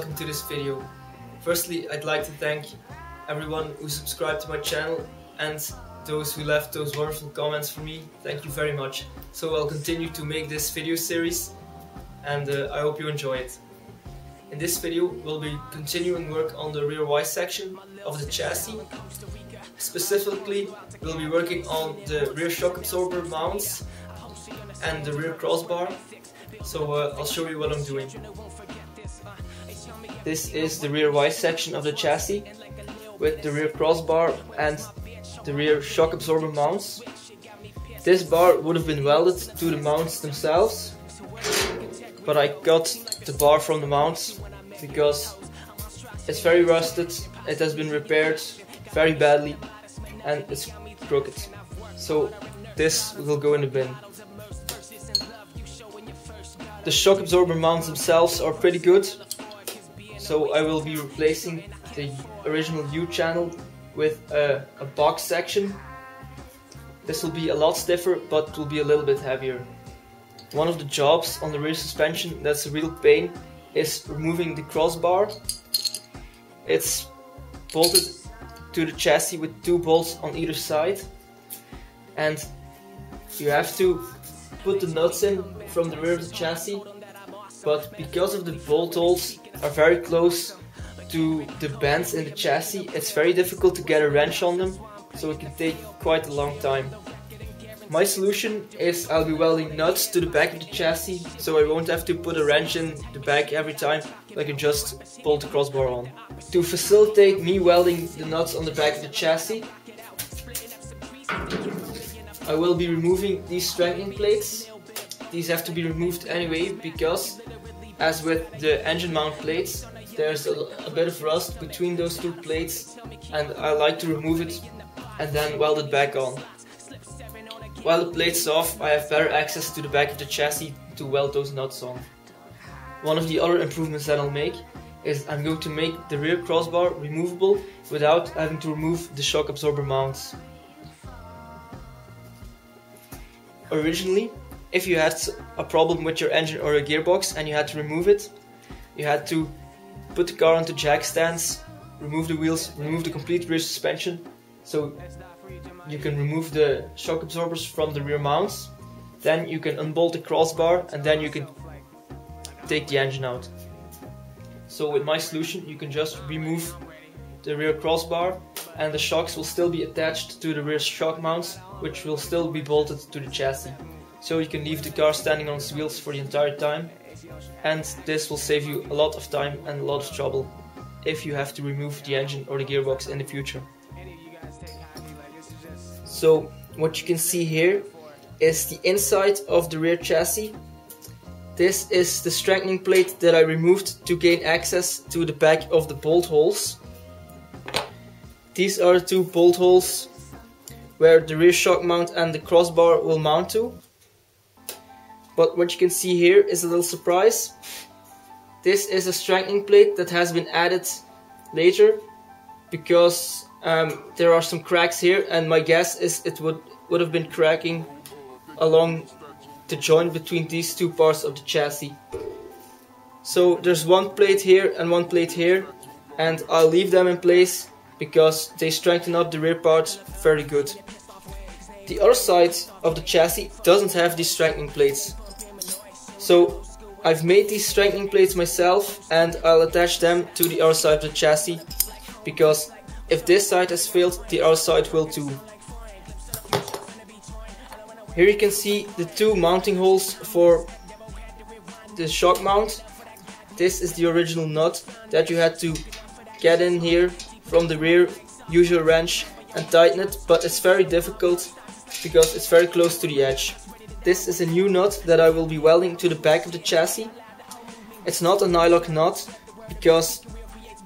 welcome to this video. Firstly, I'd like to thank everyone who subscribed to my channel and those who left those wonderful comments for me. Thank you very much. So I'll continue to make this video series and uh, I hope you enjoy it. In this video we'll be continuing work on the rear Y section of the chassis. Specifically we'll be working on the rear shock absorber mounts and the rear crossbar. So uh, I'll show you what I'm doing. This is the rear Y section of the chassis with the rear crossbar and the rear shock absorber mounts. This bar would have been welded to the mounts themselves, but I got the bar from the mounts because it's very rusted, it has been repaired very badly and it's crooked. So this will go in the bin. The shock absorber mounts themselves are pretty good, so I will be replacing the original U channel with a, a box section. This will be a lot stiffer but will be a little bit heavier. One of the jobs on the rear suspension that's a real pain is removing the crossbar. It's bolted to the chassis with two bolts on either side and you have to put the nuts in from the rear of the chassis but because of the bolt holes are very close to the bends in the chassis, it's very difficult to get a wrench on them, so it can take quite a long time. My solution is I'll be welding nuts to the back of the chassis, so I won't have to put a wrench in the back every time, I can just bolt the crossbar on. To facilitate me welding the nuts on the back of the chassis, I will be removing these strengthening plates. These have to be removed anyway because, as with the engine mount plates, there's a, a, bit of rust between those two plates and I like to remove it and then weld it back on. While the plate's off, I have better access to the back of the chassis to weld those nuts on. One of the other improvements that I'll make is I'm going to make the rear crossbar removable without having to remove the shock absorber mounts. Originally, if you had a problem with your engine or a gearbox and you had to remove it, you had to put the car onto jack stands, remove the wheels, remove the complete rear suspension, so you can remove the shock absorbers from the rear mounts, then you can unbolt the crossbar and then you can take the engine out. So with my solution you can just remove the rear crossbar and the shocks will still be attached to the rear shock mounts which will still be bolted to the chassis. So you can leave the car standing on its wheels for the entire time and this will save you a lot of time and a lot of trouble if you have to remove the engine or the gearbox in the future. So what you can see here is the inside of the rear chassis. This is the strengthening plate that I removed to gain access to the back of the bolt holes. These are the two bolt holes where the rear shock mount and the crossbar will mount to. But what you can see here is a little surprise. This is a strengthening plate that has been added later because um, there are some cracks here and my guess is it would, would have been cracking along the joint between these two parts of the chassis. So there's one plate here and one plate here and I'll leave them in place because they strengthen up the rear parts very good. The other side of the chassis doesn't have these strengthening plates. So I've made these strengthening plates myself and I'll attach them to the other side of the chassis because if this side has failed, the other side will too. Here you can see the two mounting holes for the shock mount. This is the original nut that you had to get in here from the rear, use your wrench and tighten it, but it's very difficult because it's very close to the edge. This is a new nut that I will be welding to the back of the chassis. It's not a nylock nut because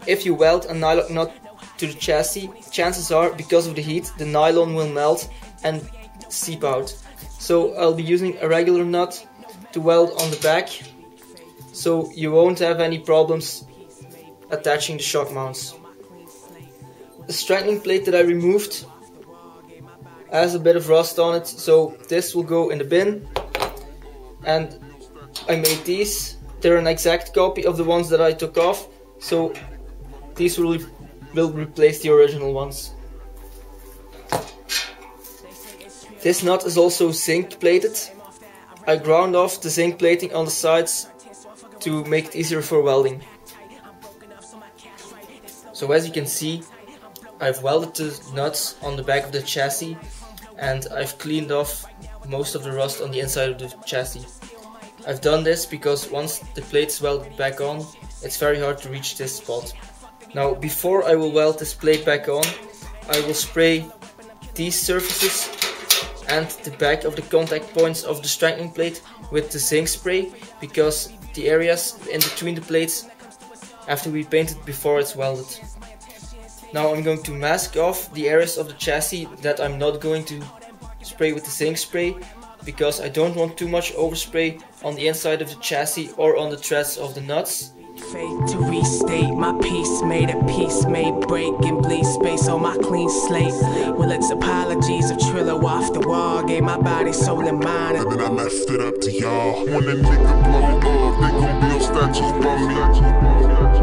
if you weld a nylock nut to the chassis, chances are because of the heat the nylon will melt and seep out. So I'll be using a regular nut to weld on the back so you won't have any problems attaching the shock mounts. The strengthening plate that I removed has a bit of rust on it so this will go in the bin and I made these they're an exact copy of the ones that I took off So these will, will replace the original ones. This nut is also zinc plated. I ground off the zinc plating on the sides to make it easier for welding. So as you can see, I've welded the nuts on the back of the chassis and I've cleaned off most of the rust on the inside of the chassis. I've done this because once the plate's weld back on, it's very hard to reach this spot. Now before I will weld this plate back on, I will spray these surfaces and the back of the contact points of the strengthening plate with the zinc spray because the areas in between the plates have to be painted before it's welded. Now I'm going to mask off the areas of the chassis that I'm not going to spray with the zinc spray because I don't want too much overspray on the inside of the chassis or on the threads of the nuts Fate to restate my peace, made a peace, made break and bleed space on my clean slate. Well, it's apologies of Trillo off the wall, gave my body, soul, and mind. And then I left it up to y'all. When a nigga blow up, they gon' build statues by me.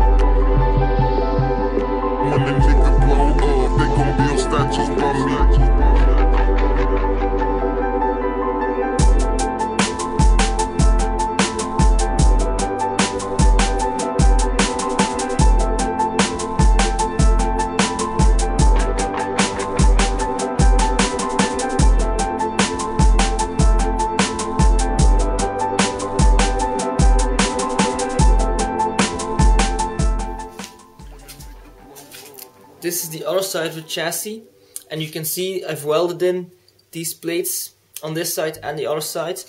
This is the other side of the chassis and you can see I've welded in these plates on this side and the other side.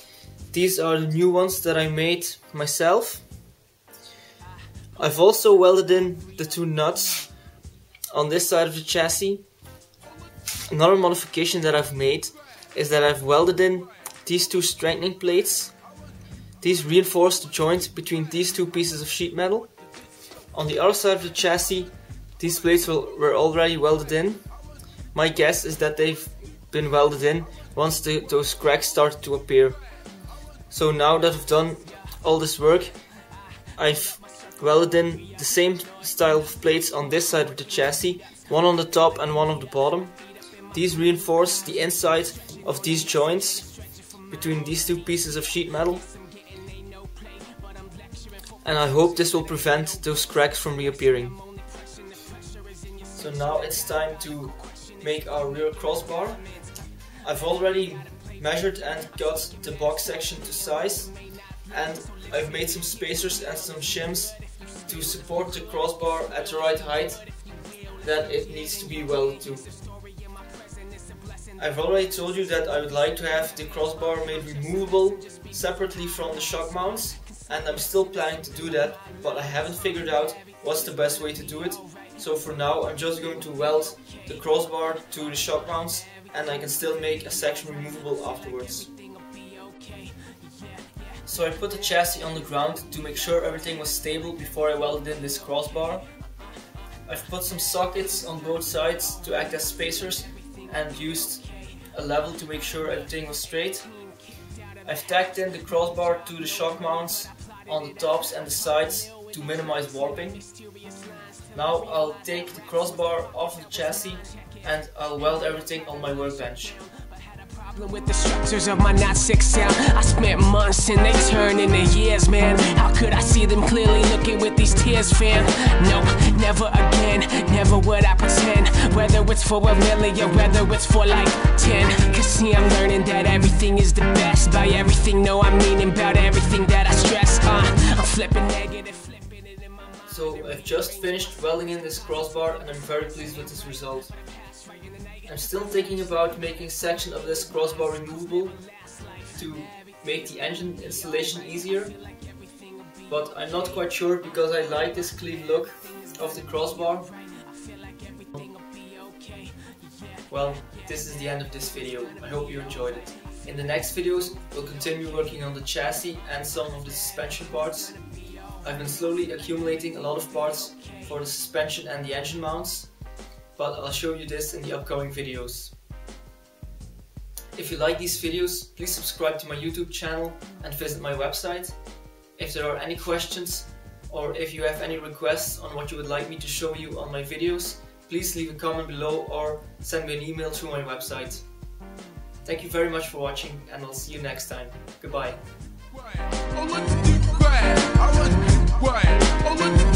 These are the new ones that I made myself. I've also welded in the two nuts on this side of the chassis. Another modification that I've made is that I've welded in these two strengthening plates. These reinforce the joint between these two pieces of sheet metal. On the other side of the chassis these plates were already welded in. My guess is that they've been welded in once the, those cracks started to appear. So now that I've done all this work, I've welded in the same style of plates on this side of the chassis, one on the top and one on the bottom. These reinforce the inside of these joints between these two pieces of sheet metal. And I hope this will prevent those cracks from reappearing. So now it's time to make our rear crossbar. I've already measured and got the box section to size and I've made some spacers and some shims to support the crossbar at the right height that it needs to be welded to. I've already told you that I would like to have the crossbar made removable separately from the shock mounts and I'm still planning to do that but I haven't figured out what's the best way to do it so for now I'm just going to weld the crossbar to the shock mounts and I can still make a section removable afterwards. So I put the chassis on the ground to make sure everything was stable before I welded in this crossbar. I've put some sockets on both sides to act as spacers and used a level to make sure everything was straight. I've tacked in the crossbar to the shock mounts on the tops and the sides to minimize warping. Now I'll take the crossbar off the chassis and I'll weld everything on my workbench. With the structures of my sound, I spent months and they into years, man. How could I see them clearly looking with these tears, fam? Nope, never again, never would I pretend. Whether it's for a million, whether it's for like ten. Cause see, I'm learning that everything is the best. By everything, no, I mean about everything that I stress. Uh, I'm flipping negative. So I've just finished welding in this crossbar and I'm very pleased with this result. I'm still thinking about making section of this crossbar removable to make the engine installation easier, but I'm not quite sure because I like this clean look of the crossbar. Well, this is the end of this video. I hope you enjoyed it. In the next videos, we'll continue working on the chassis and some of the suspension parts. I've been slowly accumulating a lot of parts for the suspension and the engine mounts, but I'll show you this in the upcoming videos. If you like these videos, please subscribe to my YouTube channel and visit my website. If there are any questions or if you have any requests on what you would like me to show you on my videos, please leave a comment below or send me an email through my website. Thank you very much for watching and I'll see you next time. Goodbye. Quiet. Oh, look.